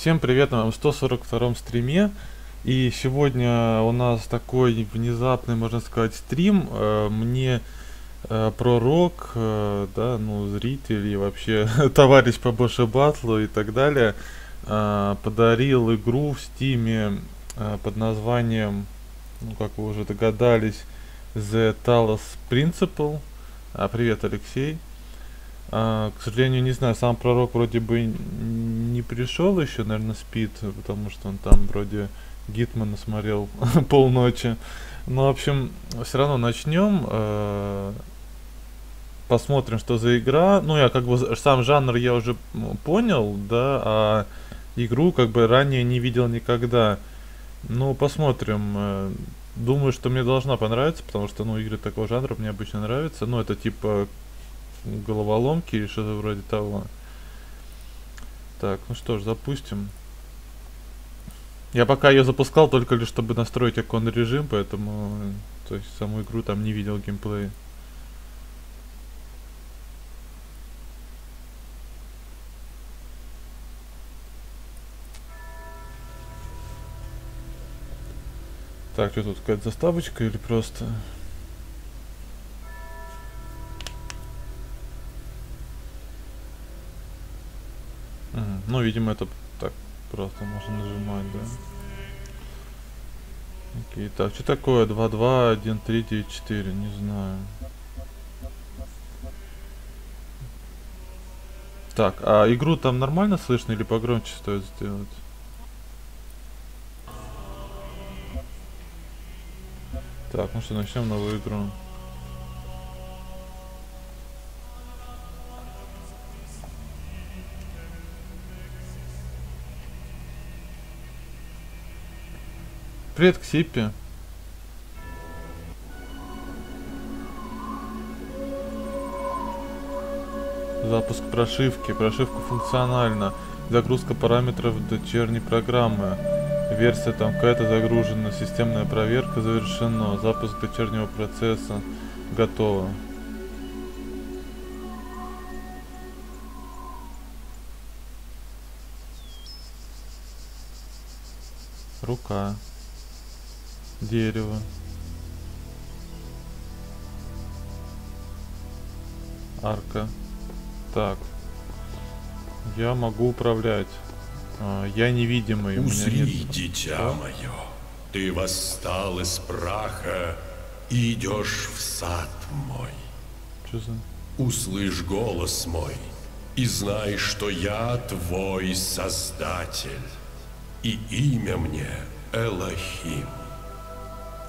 Всем привет на моем 142 стриме. И сегодня у нас такой внезапный, можно сказать, стрим. Э, мне э, пророк, э, да, ну, зритель и вообще товарищ по Боше Батлу и так далее подарил игру в стиме под названием, ну, как вы уже догадались, The Talos Principle. А, привет, Алексей. А, к сожалению, не знаю, сам пророк вроде бы не пришел еще, наверное, спит, потому что он там вроде Гитмана смотрел полночи. Ну, в общем, все равно начнем. Э, посмотрим, что за игра. Ну, я как бы сам жанр я уже понял, да, а игру как бы ранее не видел никогда. Ну, посмотрим. Э, думаю, что мне должна понравиться, потому что, ну, игры такого жанра мне обычно нравятся. Ну, это типа головоломки или что-то вроде того. Так, ну что ж, запустим. Я пока ее запускал только лишь чтобы настроить оконный режим, поэтому то есть саму игру там не видел геймплея. Так, что тут, какая-то заставочка или просто... Ну, видимо, это так просто можно нажимать, да. Окей, так, что такое 2, 2, 1, 3, 9, 4, не знаю. Так, а игру там нормально слышно или погромче стоит сделать? Так, ну что, начнем новую игру. Привет, Ксипи. Запуск прошивки. Прошивка функциональна. Загрузка параметров дочерней программы. Версия там какая-то загружена. Системная проверка завершена. Запуск дочернего процесса. Готово. Рука дерево. Арка. Так. Я могу управлять. А, я невидимый. Узри, нет... дитя мое. Ты восстал из праха и идешь в сад мой. Что за... Услышь голос мой и знай, что я твой создатель. И имя мне Элохим.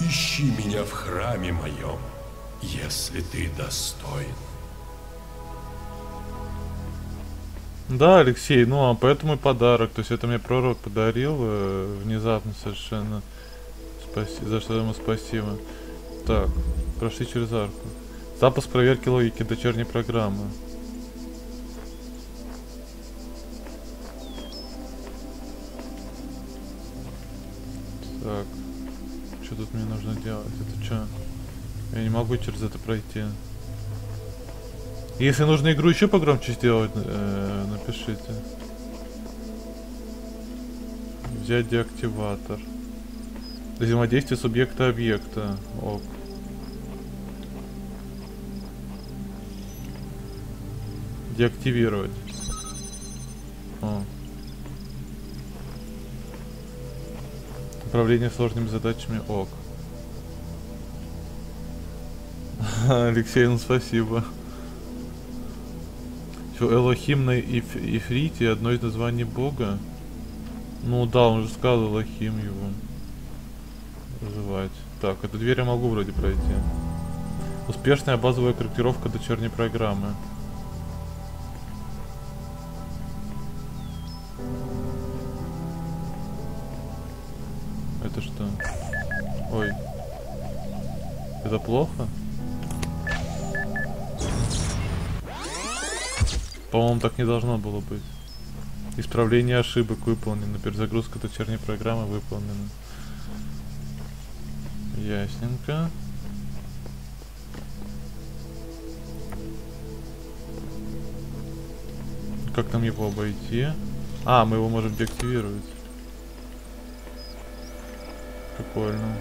Ищи меня в храме моем, если ты достоин. Да, Алексей, ну а поэтому и подарок. То есть это мне пророк подарил э, внезапно совершенно. Спасибо, за что ему спасибо. Так, прошли через арку. Запуск проверки логики дочерней программы. Я не могу через это пройти. Если нужно игру еще погромче сделать, э, напишите. Взять деактиватор. Взаимодействие субъекта-объекта. Ок. Деактивировать. О. Управление сложными задачами ок. Алексей, ну спасибо. Что, Элохим на Иф Ифрите одно из названий бога? Ну да, он же сказал Элохим его. Называть. Так, эту дверь я могу вроде пройти. Успешная базовая корректировка дочерней программы. Это что? Ой. Это плохо? По-моему, так не должно было быть. Исправление ошибок выполнено. Перезагрузка дочерней программы выполнена. Ясненько. Как нам его обойти? А, мы его можем деактивировать. Прикольно.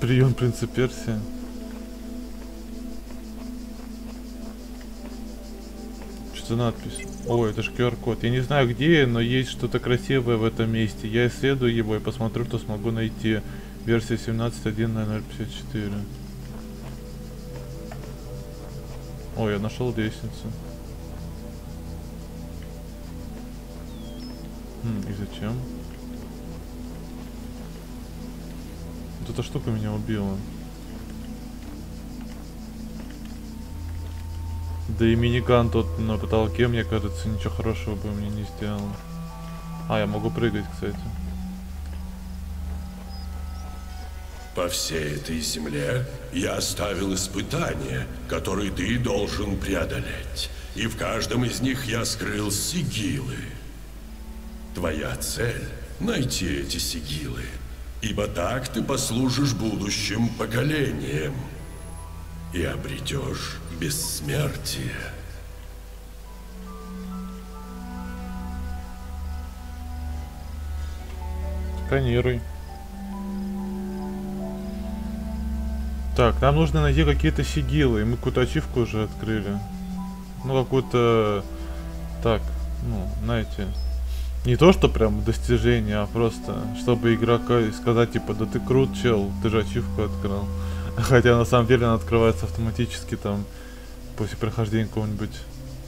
Прием принца Персия. Что за надпись? О, это же QR-код. Я не знаю где, но есть что-то красивое в этом месте. Я исследую его и посмотрю, что смогу найти. Версия 17.1.054. О, я нашел лестницу. Хм, и зачем? Эта штука меня убила. Да и миниган тот на потолке, мне кажется, ничего хорошего бы мне не сделал. А, я могу прыгать, кстати. По всей этой земле я оставил испытания, которые ты должен преодолеть. И в каждом из них я скрыл сигилы. Твоя цель — найти эти сигилы. Ибо так ты послужишь будущим поколениям и обретешь бессмертие. Сканируй. Так, нам нужно найти какие-то сигилы. Мы какую-то ачивку уже открыли. Ну, какую-то... Так, ну, знаете... Не то, что прям достижение, а просто, чтобы игрока сказать, типа, да ты крут, чел, ты же ачивку открыл. Хотя на самом деле она открывается автоматически там после прохождения какого-нибудь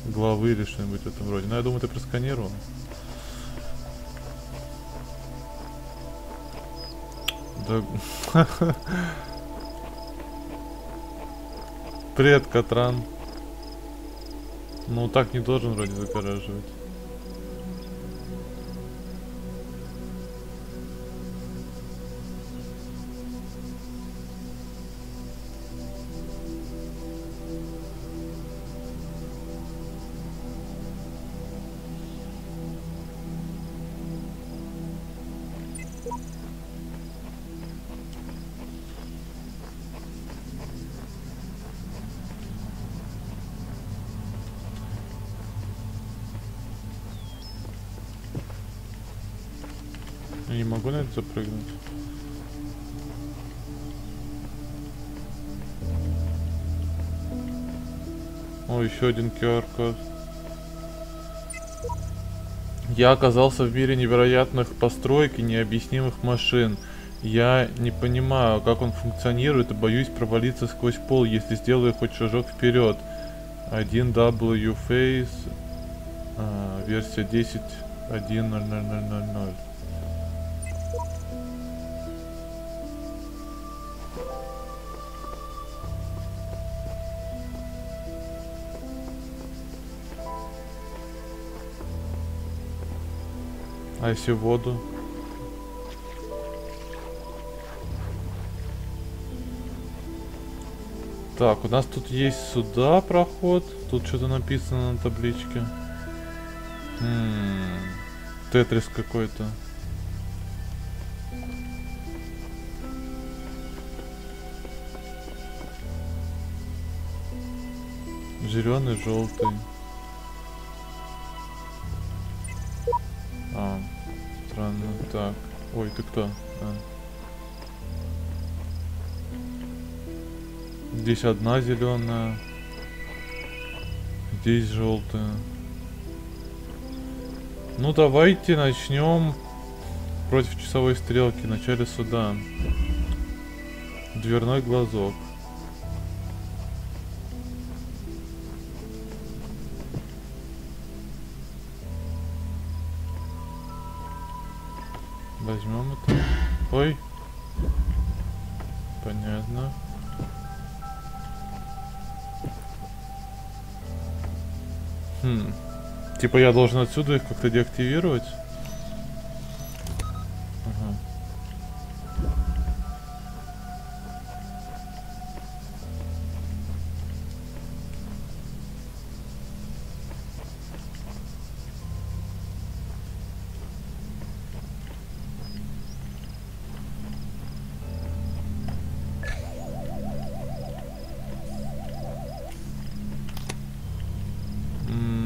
главы или что-нибудь в этом роде. Но я думаю, ты просканировал. Да. Привет, Катран. Ну так не должен вроде загораживать. Запрыгнуть. О, еще один QR-код. Я оказался в мире невероятных построек и необъяснимых машин. Я не понимаю, как он функционирует и боюсь провалиться сквозь пол, если сделаю хоть шажок вперед. 1W Face, а, версия 10.1.0000. А если воду? Так, у нас тут есть сюда проход. Тут что-то написано на табличке. Хм, Тетрис какой-то. Зеленый, желтый. Так. Ой, ты кто? А. Здесь одна зеленая. Здесь желтая. Ну давайте начнем против часовой стрелки. Вначале сюда. Дверной глазок. Типа я должен отсюда их как-то деактивировать?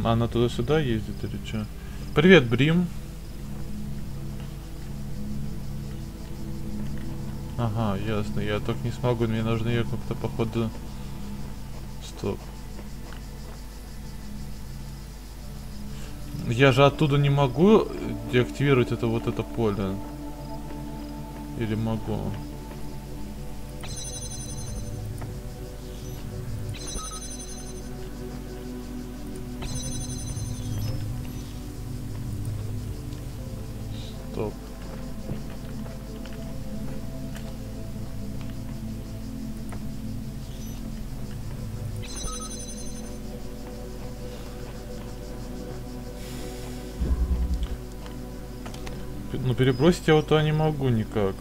Она туда-сюда ездит или что? Привет, Брим. Ага, ясно. Я так не смогу. Мне нужно ее как-то походу... Стоп. Я же оттуда не могу деактивировать это вот это поле. Или могу? Перебросить я вот туда не могу никак.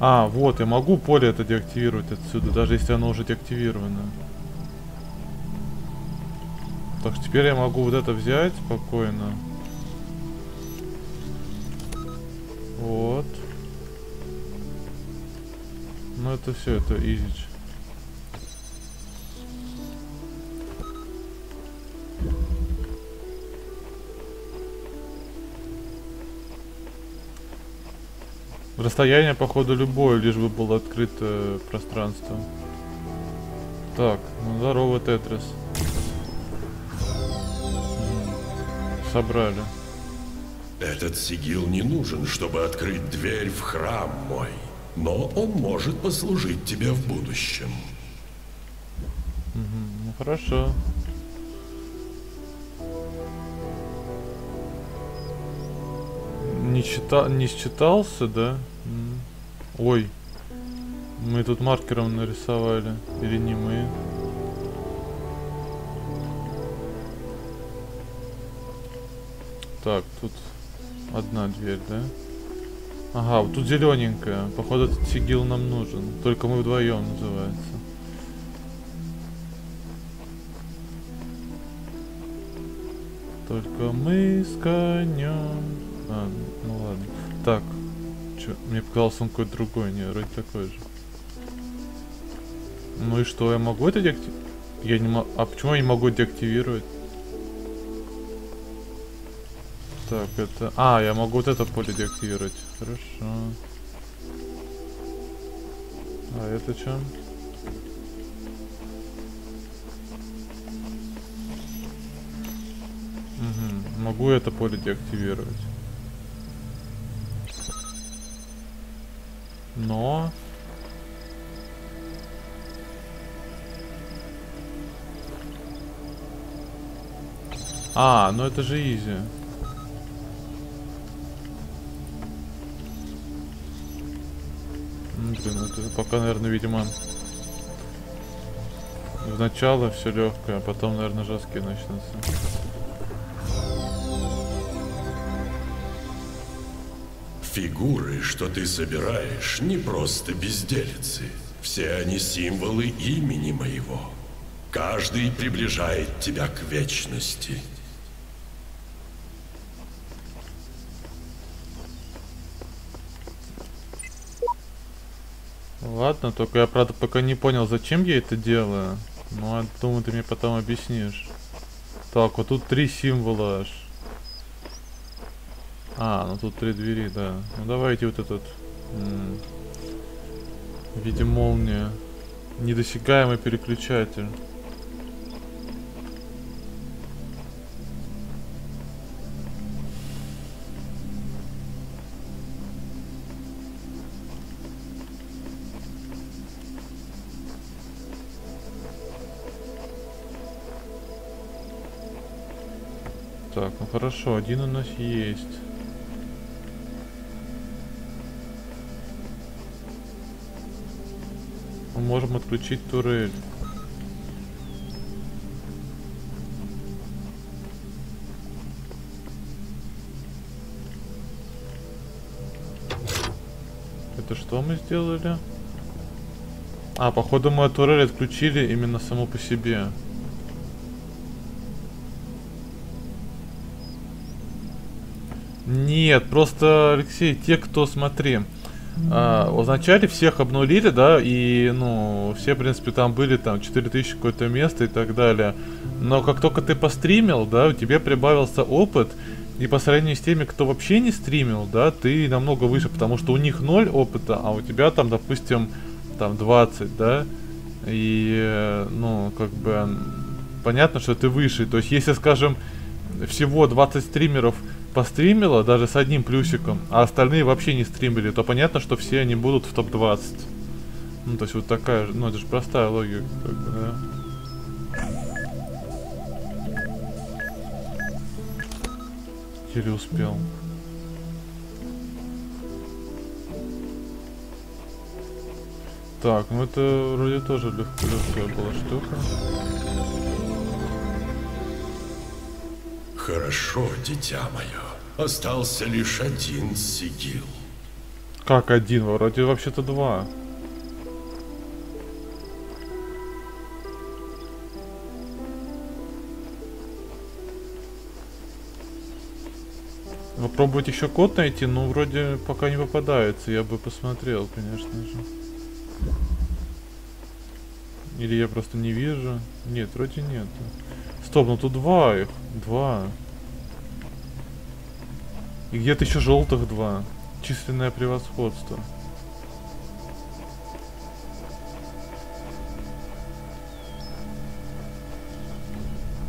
А, вот, я могу поле это деактивировать отсюда, даже если оно уже деактивировано. Так что теперь я могу вот это взять спокойно. Вот. Ну это все, это изич. Расстояние, походу, любое, лишь бы было открыто пространство. Так, ну здорово, Тетрис. Собрали. Этот сигил не нужен, чтобы открыть дверь в храм мой. Но он может послужить тебе в будущем. Угу, ну хорошо. Не читал, не считался, да? Ой. Мы тут маркером нарисовали. Или не мы? Так, тут одна дверь, да? Ага, вот тут зелененькая. Походу этот сигил нам нужен. Только мы вдвоем называется. Только мы с конем. А, ну ладно. Так, Чё? Мне показалось, он какой-то другой. Не, вроде такой же. Ну и что, я могу это деактивировать? Я не могу... А почему я не могу деактивировать? Так, это... А, я могу вот это поле деактивировать. Хорошо. А это что? Угу. Могу это поле деактивировать. Но... А, ну это же изи. блин, это пока, наверное, видимо, в начало все легкое, а потом, наверное, жесткие начнутся. Фигуры, что ты собираешь, не просто безделицы. Все они символы имени моего. Каждый приближает тебя к вечности. Ладно, только я, правда, пока не понял, зачем я это делаю. Ну, я думаю, ты мне потом объяснишь. Так, вот тут три символа аж. А, ну тут три двери, да. Ну давайте вот этот... Виде молнии. Недосягаемый переключатель. Так, ну хорошо, один у нас есть. Можем отключить турель. Это что мы сделали? А, походу мы турель отключили именно само по себе. Нет, просто, Алексей, те, кто, смотри, а, вначале всех обнулили, да, и, ну, все, в принципе, там были, там, 4000 какое-то место и так далее. Но как только ты постримил, да, у тебя прибавился опыт, и по сравнению с теми, кто вообще не стримил, да, ты намного выше, потому что у них 0 опыта, а у тебя там, допустим, там 20, да, и, ну, как бы, понятно, что ты выше. То есть, если, скажем, всего 20 стримеров постримило, даже с одним плюсиком, а остальные вообще не стримили, то понятно, что все они будут в топ-20. Ну, то есть, вот такая же, ну, это же простая логика, как бы, да. Еле успел. Так, ну это вроде тоже легко легкая была штука. Хорошо, дитя мое. Остался лишь один сигил. Как один? Вроде вообще-то два. Попробовать еще код найти, но вроде пока не попадается. Я бы посмотрел, конечно же. Или я просто не вижу? Нет, вроде нет. Стоп, ну тут два их. Два. И где-то еще желтых два. Численное превосходство.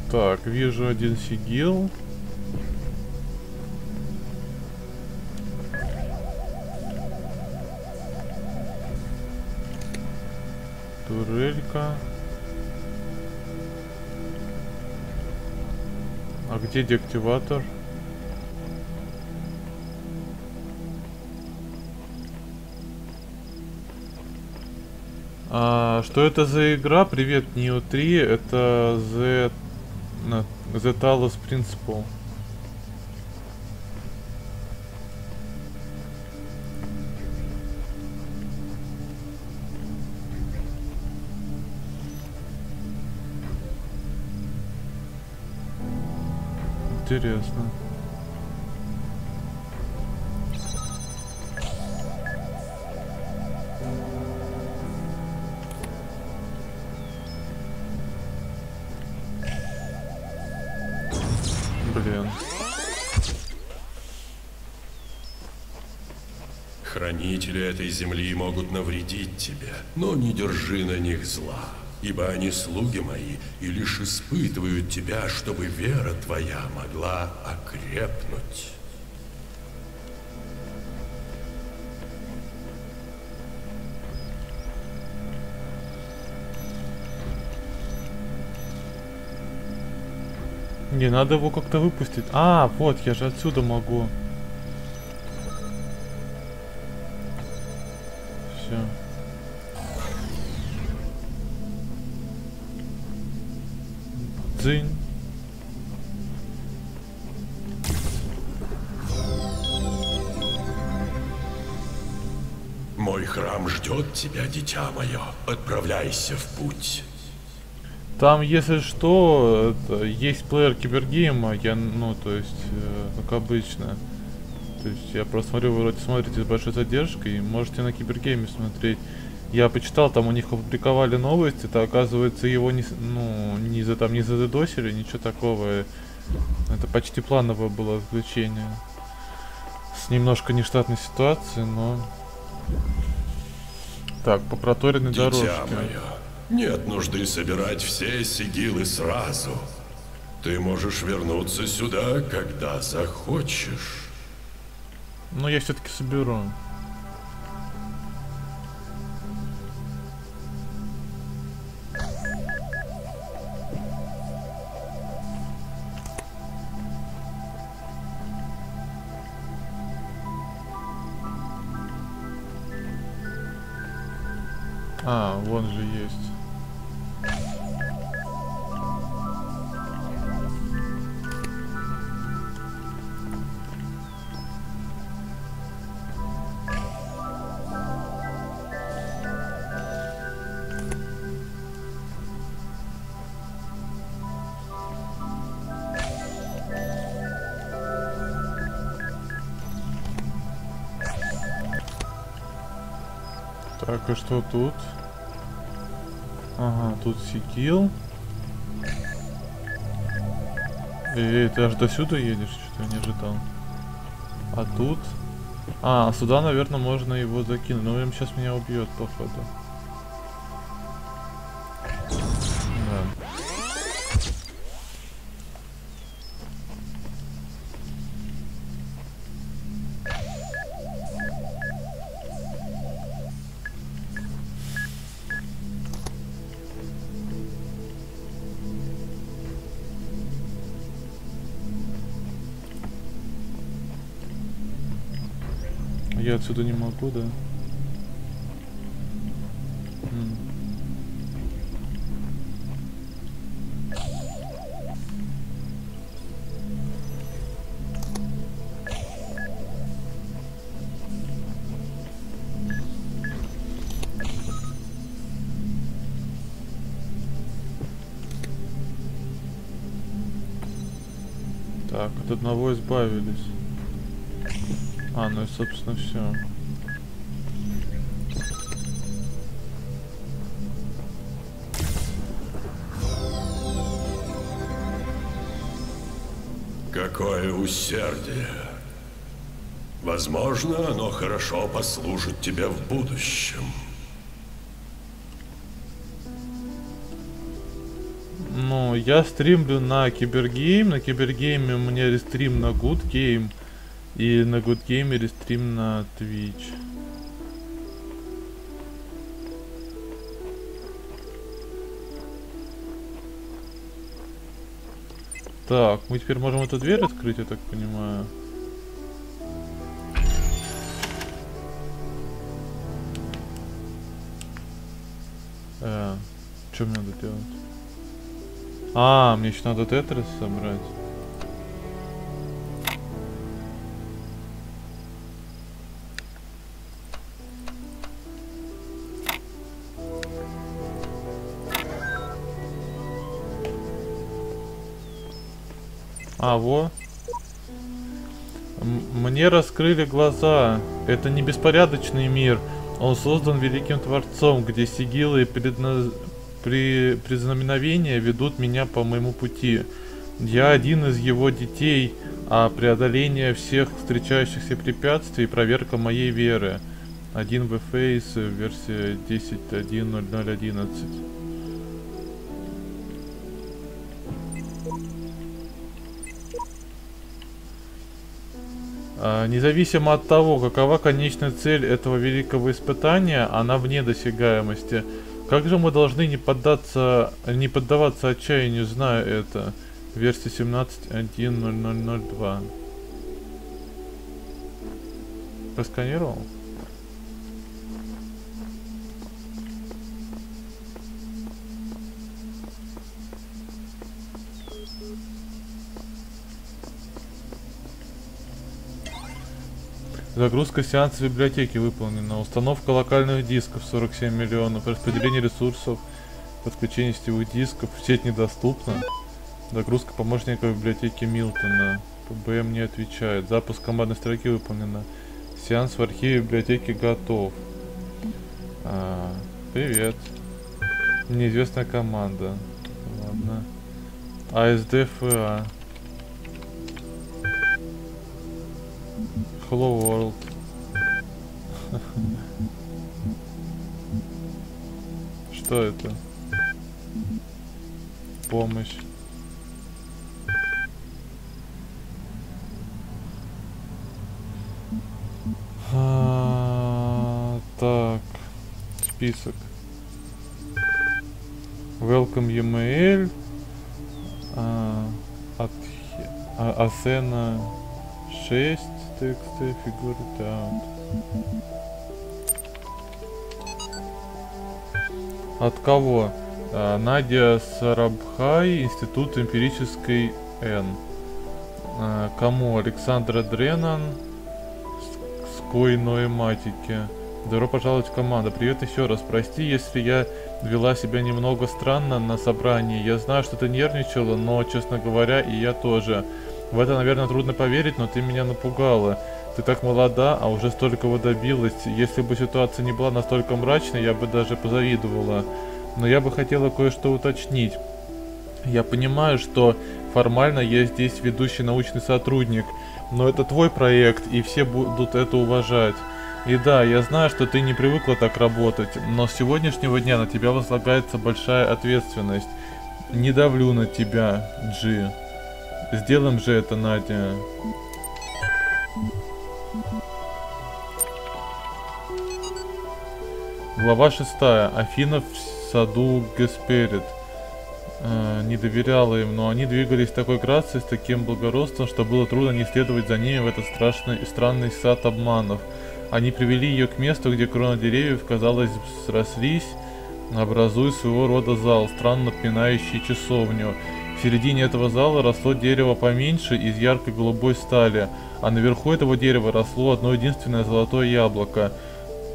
Так, вижу один сигил. Турелька. А где деактиватор? А, что это за игра? Привет, Neo 3. Это The, The Talos Principle. Интересно. Блин. Хранители этой земли могут навредить тебе, но не держи на них зла ибо они слуги мои и лишь испытывают тебя, чтобы вера твоя могла окрепнуть. Не, надо его как-то выпустить. А, вот, я же отсюда могу. Ждет тебя, дитя мое. Отправляйся в путь. Там, если что, это, есть плеер кибергейма, я, ну, то есть, э, как обычно. То есть, я просто смотрю, вы вроде смотрите с большой задержкой, можете на кибергейме смотреть. Я почитал, там у них опубликовали новости, это оказывается его не, ну, не за там не задедосили, ничего такого. Это почти плановое было отключение. С немножко нештатной ситуацией, но... Так, по проторенной Дитя дорожке. мое, нет нужды собирать все сигилы сразу. Ты можешь вернуться сюда, когда захочешь. Но я все-таки соберу. А, вон же есть. Так, и что тут? Ага, тут сикил. Эй, ты аж до сюда едешь? Что-то я не ожидал. А тут... А, сюда, наверное, можно его закинуть. Но он сейчас меня убьет, походу. Отсюда не могу, да? М. Так, от одного избавились. А, ну и собственно все. Усердие. Возможно, оно хорошо послужит тебе в будущем. Ну, я стримлю на Кибергейм, на Кибергейме у меня рестрим на Good Game, и на Good Game рестрим на Twitch. Так, мы теперь можем эту дверь открыть, я так понимаю. Э, что мне надо делать? А, мне еще надо тетрис собрать. А, во. Мне раскрыли глаза. Это не беспорядочный мир. Он создан великим творцом, где сигилы и предна... при... признаменовения ведут меня по моему пути. Я один из его детей, а преодоление всех встречающихся препятствий – проверка моей веры. Один в Face, версия 10.1.0011. Независимо от того, какова конечная цель этого великого испытания, она вне досягаемости. Как же мы должны не поддаться, не поддаваться отчаянию, зная это? Версия 17.1.0002. Просканировал? Загрузка сеанса библиотеки выполнена. Установка локальных дисков 47 миллионов. Распределение ресурсов. Подключение сетевых дисков. Сеть недоступна. Загрузка помощника библиотеки Милтона. ПБМ не отвечает. Запуск командной строки выполнена. Сеанс в архиве библиотеки готов. А, привет. Неизвестная команда. Ладно. АСДФА. Hello World. Что это? Помощь. А, так, список. Welcome email. А, от а, Асена 6 тексты, figure it out. От кого? А, Надя Сарабхай, Институт эмпирической Н. А, Кому? Александра Дренан, Скойной матики. Добро пожаловать в команду. Привет еще раз. Прости, если я вела себя немного странно на собрании. Я знаю, что ты нервничала, но, честно говоря, и я тоже. В это, наверное, трудно поверить, но ты меня напугала. Ты так молода, а уже столького добилась. Если бы ситуация не была настолько мрачной, я бы даже позавидовала. Но я бы хотела кое-что уточнить. Я понимаю, что формально я здесь ведущий научный сотрудник, но это твой проект, и все будут это уважать. И да, я знаю, что ты не привыкла так работать, но с сегодняшнего дня на тебя возлагается большая ответственность. Не давлю на тебя, Джи. Сделаем же это, Надя. Глава шестая. Афина в саду Гесперид. Э, не доверяла им, но они двигались с такой грацией, с таким благородством, что было трудно не следовать за ними в этот страшный и странный сад обманов. Они привели ее к месту, где кроны деревьев, казалось, срослись, образуя своего рода зал, странно напоминающий часовню. В середине этого зала росло дерево поменьше из яркой голубой стали, а наверху этого дерева росло одно единственное золотое яблоко.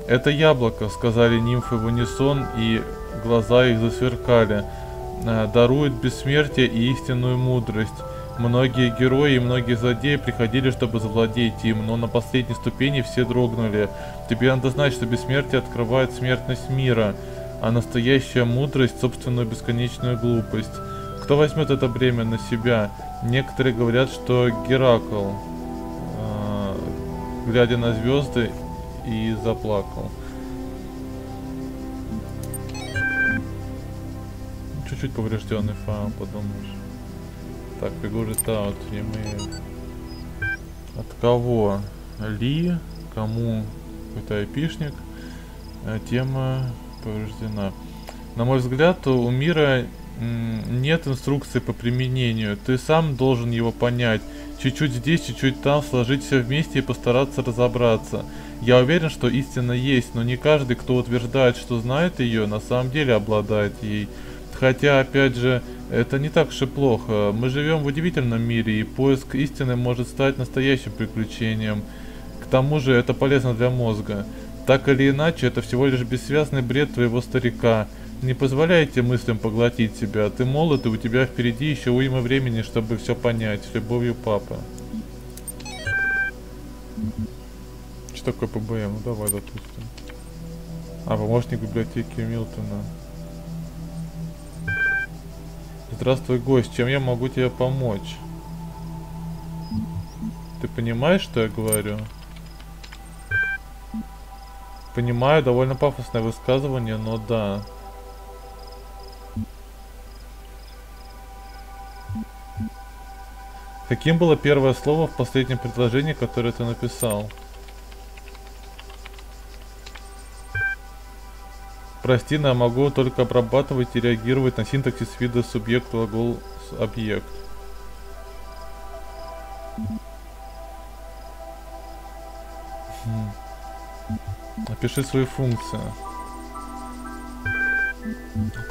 «Это яблоко», — сказали нимфы в унисон, и глаза их засверкали, — «дарует бессмертие и истинную мудрость». Многие герои и многие злодеи приходили, чтобы завладеть им, но на последней ступени все дрогнули. Тебе надо знать, что бессмертие открывает смертность мира, а настоящая мудрость — собственную бесконечную глупость. Кто возьмет это бремя на себя? Некоторые говорят, что Геракл, э, глядя на звезды, и заплакал. Чуть-чуть поврежденный файл, подумаешь. Так, фигурит out, и мы... От кого? Ли, кому какой-то айпишник. Э, тема повреждена. На мой взгляд, у мира нет инструкции по применению. Ты сам должен его понять. Чуть-чуть здесь, чуть-чуть там, сложить все вместе и постараться разобраться. Я уверен, что истина есть, но не каждый, кто утверждает, что знает ее, на самом деле обладает ей. Хотя, опять же, это не так уж и плохо. Мы живем в удивительном мире, и поиск истины может стать настоящим приключением. К тому же это полезно для мозга. Так или иначе, это всего лишь бессвязный бред твоего старика. Не позволяйте мыслям поглотить тебя. Ты молод, и у тебя впереди еще уйма времени, чтобы все понять. С любовью, папа. Что такое ПБМ? Ну давай, допустим. А, помощник библиотеки Милтона. Здравствуй, гость. Чем я могу тебе помочь? Ты понимаешь, что я говорю? Понимаю, довольно пафосное высказывание, но да. Каким было первое слово в последнем предложении, которое ты написал? Прости, но я могу только обрабатывать и реагировать на синтаксис вида субъект глагол объект. Опиши свои функции.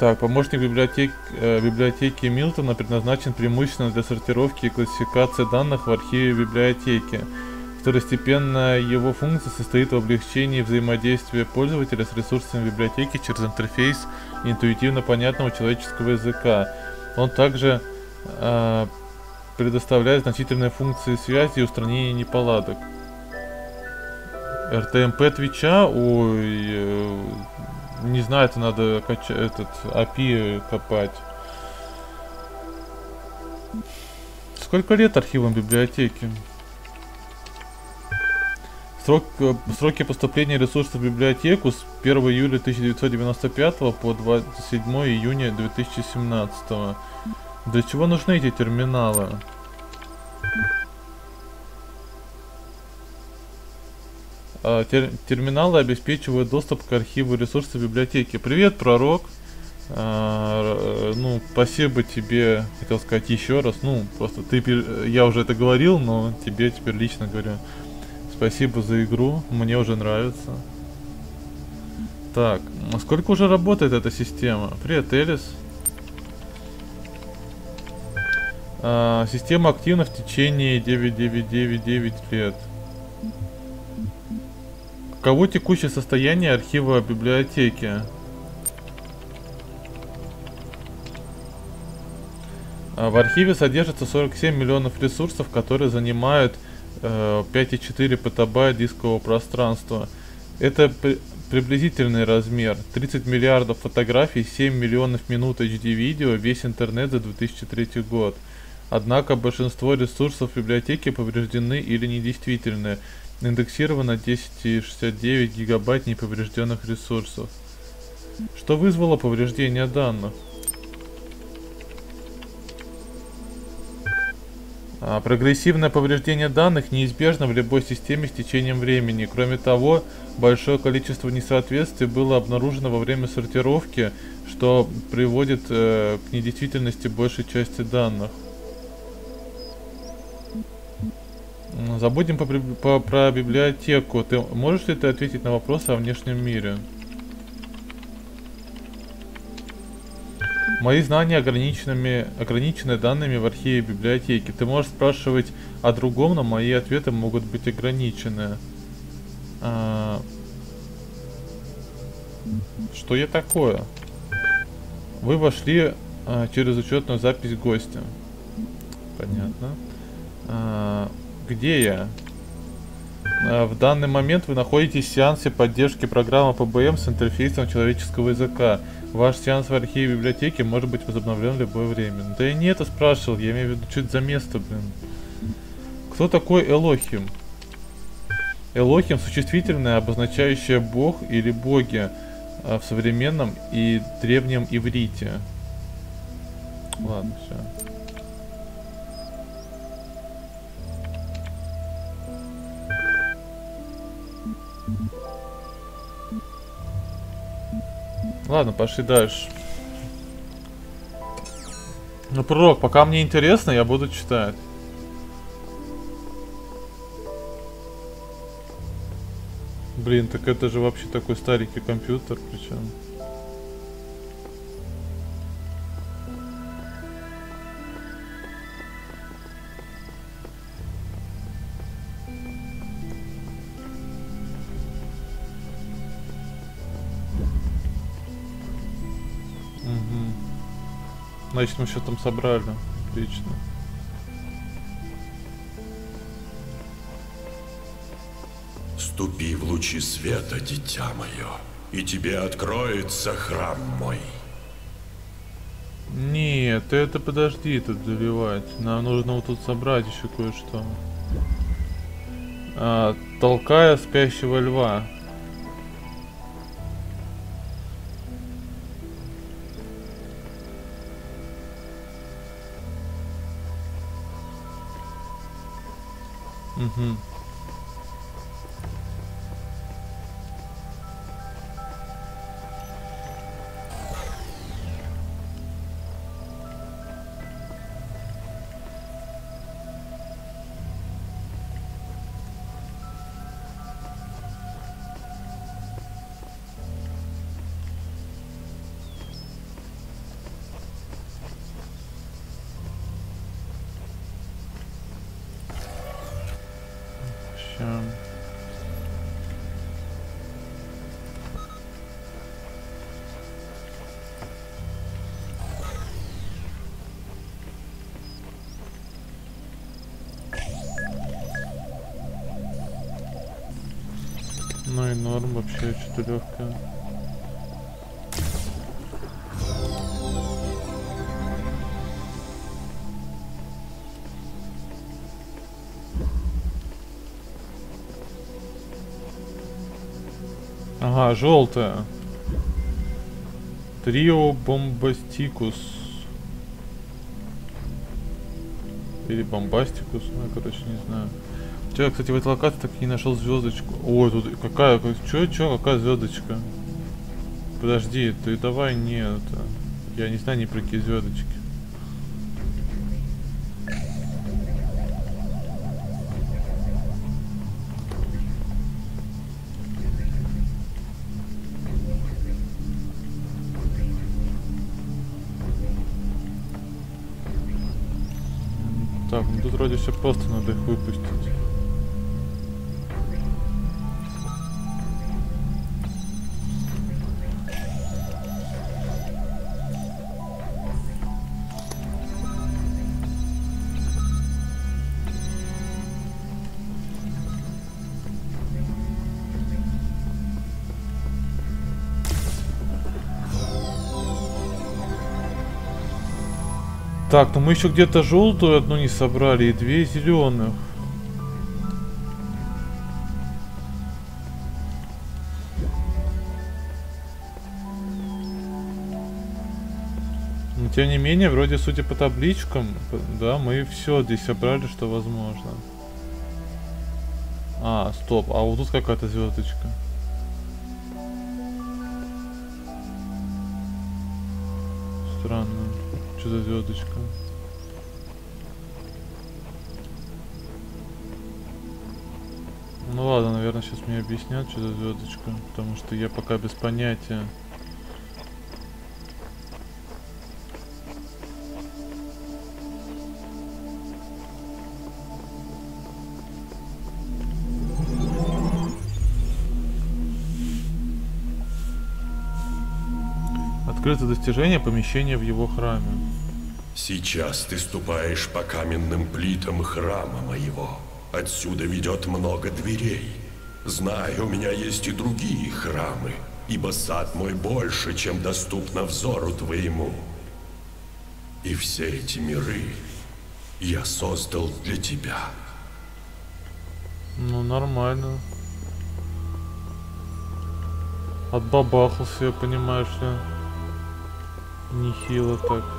Так, помощник библиотек, э, библиотеки Милтона предназначен преимущественно для сортировки и классификации данных в архиве библиотеки. Второстепенная его функция состоит в облегчении взаимодействия пользователя с ресурсами библиотеки через интерфейс интуитивно понятного человеческого языка. Он также э, предоставляет значительные функции связи и устранения неполадок. RTMP Твича, э, не знаю, это надо качать, этот API копать. Сколько лет архивам библиотеки? Срок, э, сроки поступления ресурсов в библиотеку с 1 июля 1995 по 27 июня 2017. Для чего нужны эти терминалы? Тер, терминалы обеспечивают доступ к архиву ресурсов библиотеки. Привет, пророк! А, ну, спасибо тебе, хотел сказать еще раз. Ну, просто ты, я уже это говорил, но тебе теперь лично говорю. Спасибо за игру, мне уже нравится. Так, а сколько уже работает эта система? Привет, Элис. А, система активна в течение 9999 лет. Каково текущее состояние архива библиотеки? А, в архиве содержится 47 миллионов ресурсов, которые занимают э, 5,4 петабайт дискового пространства. Это при приблизительный размер. 30 миллиардов фотографий, 7 миллионов минут HD видео, весь интернет за 2003 год. Однако большинство ресурсов библиотеки повреждены или недействительны. Индексировано 10,69 гигабайт неповрежденных ресурсов. Что вызвало повреждение данных? А, прогрессивное повреждение данных неизбежно в любой системе с течением времени. Кроме того, большое количество несоответствий было обнаружено во время сортировки, что приводит э, к недействительности большей части данных. Забудем по, по, про библиотеку. Ты можешь ли ты ответить на вопросы о внешнем мире? Мои знания ограниченными, ограничены данными в архиве библиотеки. Ты можешь спрашивать о другом, но мои ответы могут быть ограничены. А... Что я такое? Вы вошли а, через учетную запись гостя. Понятно. А, где я? А, в данный момент вы находитесь в сеансе поддержки программы ПБМ с интерфейсом человеческого языка. Ваш сеанс в архиве библиотеки может быть возобновлен в любое время. Да я не это спрашивал, я имею в виду чуть за место, блин. Кто такой Элохим? Элохим существительное, обозначающее бог или боги а, в современном и древнем иврите. Ладно, все. Ладно, пошли дальше. Ну, пророк, пока мне интересно, я буду читать. Блин, так это же вообще такой старенький компьютер, причем. Значит, мы что там собрали. Отлично. Ступи в лучи света, дитя мое, и тебе откроется храм мой. Нет, это подожди тут доливать. Нам нужно вот тут собрать еще кое-что. А, толкая спящего льва. Hmm. Угу. Ну и норм вообще что-то легкое. Ага, желтая. Трио бомбастикус. Или бомбастикус, ну я короче не знаю. Я, кстати, в этой локации так и не нашел звездочку. Ой, тут какая, чё, чё, какая звездочка? Подожди, ты давай не это. Я не знаю ни про какие звездочки. Так, ну тут вроде все просто, надо их выпустить. Так, ну мы еще где-то желтую одну не собрали и две зеленых. Но тем не менее, вроде судя по табличкам, да, мы все здесь собрали, что возможно. А, стоп, а вот тут какая-то звездочка. Звездочка? Ну ладно, наверное, сейчас мне объяснят, что за звездочка, потому что я пока без понятия. Открыто достижение помещения в его храме. Сейчас ты ступаешь по каменным плитам храма моего. Отсюда ведет много дверей. Знаю, у меня есть и другие храмы, ибо сад мой больше, чем доступно взору твоему. И все эти миры я создал для тебя. Ну, нормально. Отбабахался, понимаешь ли. Нехило так.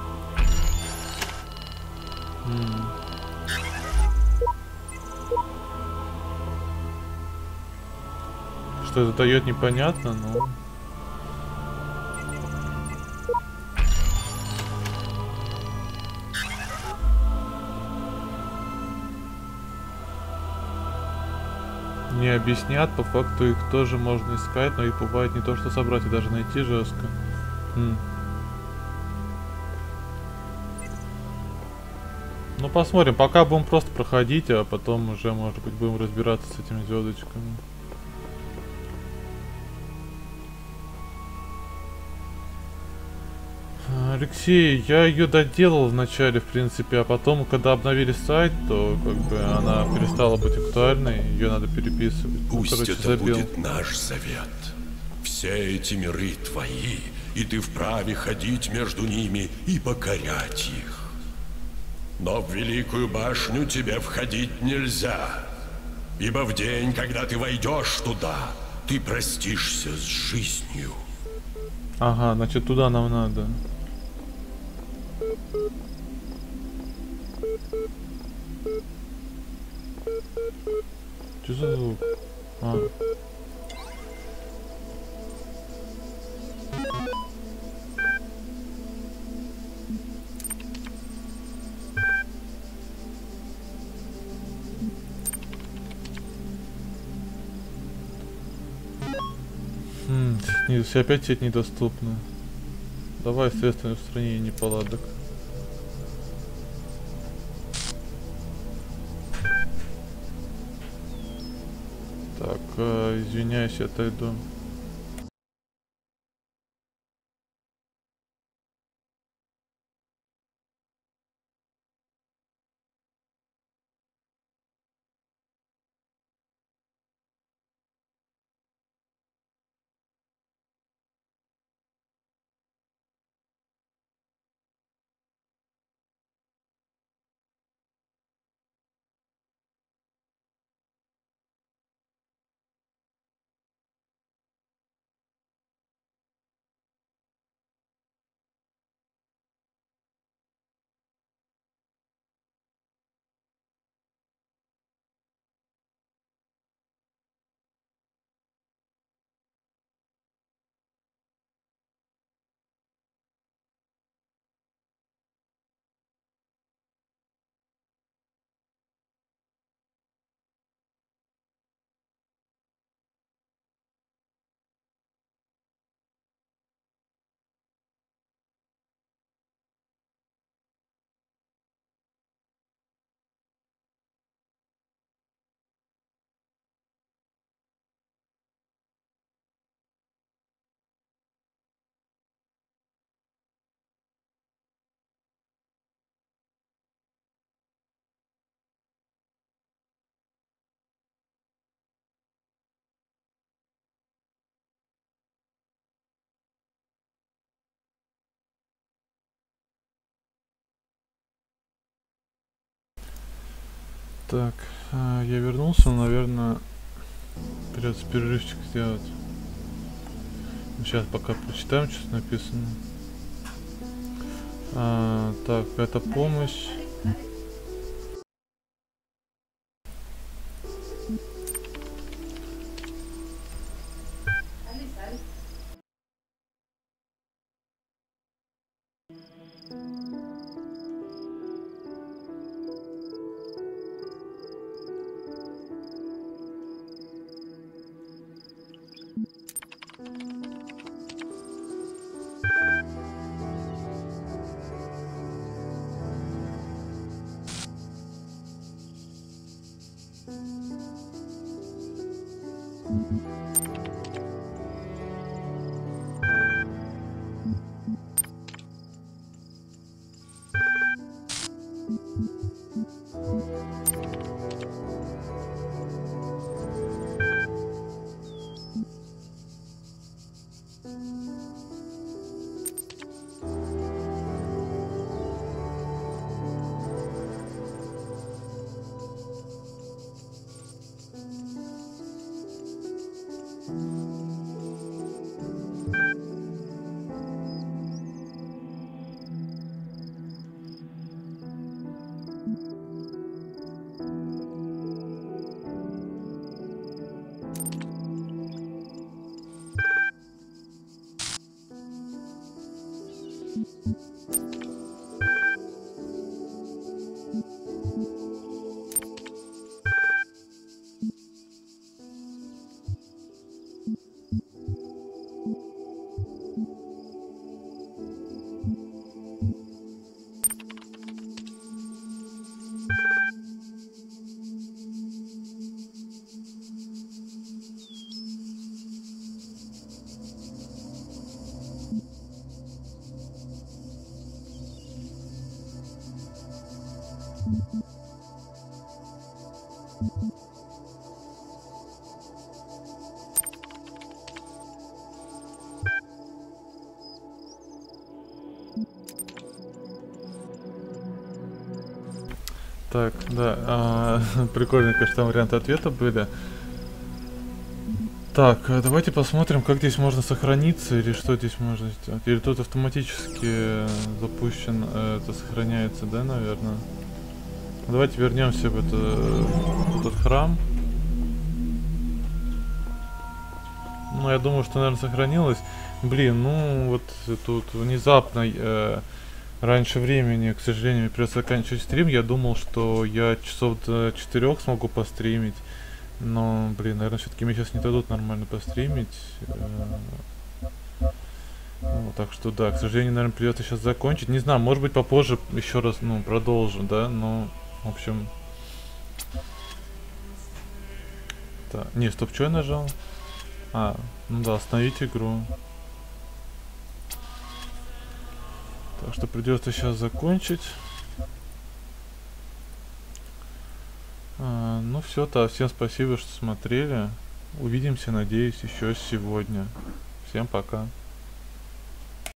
Что это дает непонятно, но... Не объяснят, по факту их тоже можно искать, но их бывает не то что собрать, и даже найти жестко. М. Ну посмотрим, пока будем просто проходить, а потом уже, может быть, будем разбираться с этими звездочками. Алексей, я ее доделал вначале, в принципе, а потом, когда обновили сайт, то как бы она перестала быть актуальной, ее надо переписывать. Ну, Пусть короче, это забил. будет наш завет. Все эти миры твои, и ты вправе ходить между ними и покорять их. Но в Великую Башню тебе входить нельзя, ибо в день, когда ты войдешь туда, ты простишься с жизнью. Ага, значит туда нам надо. Что за звук? А. Все опять сеть недоступна. Давай средства устранения неполадок. Так, э, извиняюсь, я отойду. Так, а, я вернулся, наверное, придется перерывчик сделать. Сейчас пока прочитаем, что написано. А, так, это помощь. Música Так, да, а, прикольно, конечно, там варианты ответа были. Так, а давайте посмотрим, как здесь можно сохраниться, или что здесь можно сделать. Или тут автоматически запущен, э, это сохраняется, да, наверное? Давайте вернемся в, это, в этот храм. Ну, я думаю, что, наверное, сохранилось. Блин, ну, вот тут внезапно... Э, раньше времени, к сожалению, придется заканчивать стрим. Я думал, что я часов до четырех смогу постримить. Но, блин, наверное, все-таки мне сейчас не дадут нормально постримить. Ну, так что, да, к сожалению, наверное, придется сейчас закончить. Не знаю, может быть, попозже еще раз, ну, продолжим, да, но, в общем... Да. Не, стоп, что я нажал? А, ну да, остановить игру. Так что придется сейчас закончить. А, ну все, то всем спасибо, что смотрели. Увидимся, надеюсь, еще сегодня. Всем пока.